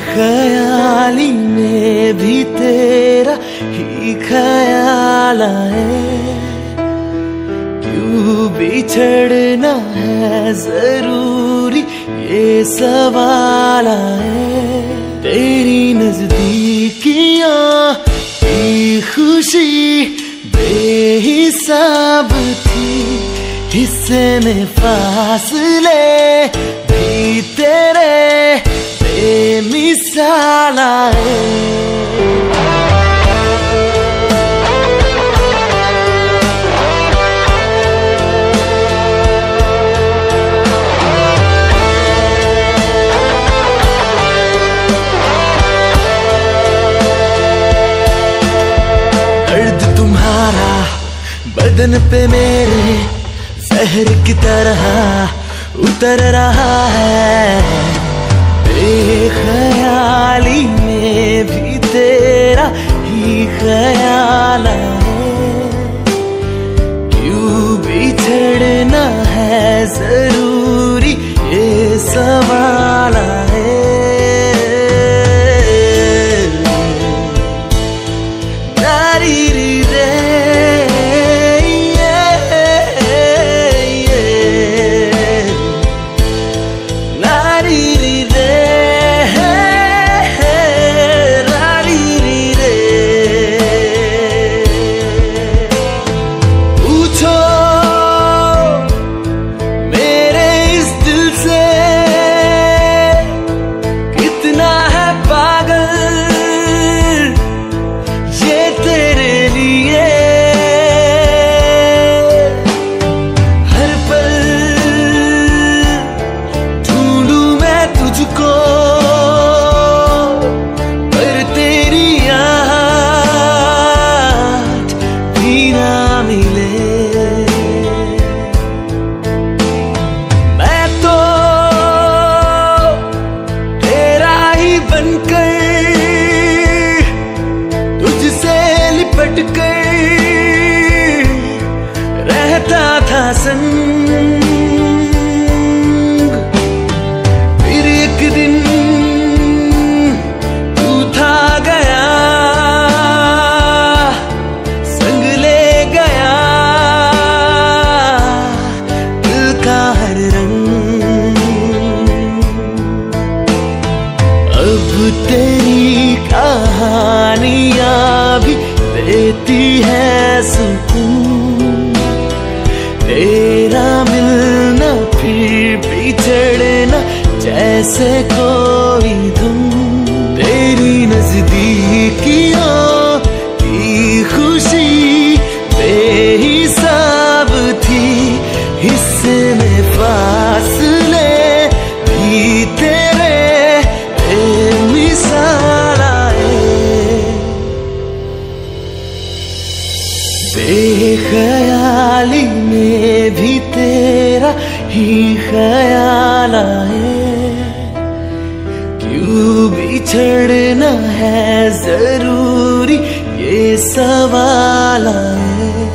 बेखयाली भी तेरा ही ख्याल आए। क्यों बिछड़ना है ज़रूरी सवाल आए तेरी नजदीकियाँ की खुशी बेहिसाब थी। में फासले तुम्हारा बदन पे मेरे जहर की तरह उतर रहा है। बेख्याली में भी तेरा ही ख्याल है। क्यों बिछड़ना है ज़रूरी ये सवाल? संग फिर एक दिन गया, संग ले गया। हर रंग। तेरी कहानियाँ भी देती है सुकून। तेरा मिलना फिर बिछड़ना जैसे कोई धुन। बेख्याली में भी तेरा ही ख्याल आए। क्यों बिछड़ना है ज़रूरी ये सवाल आए?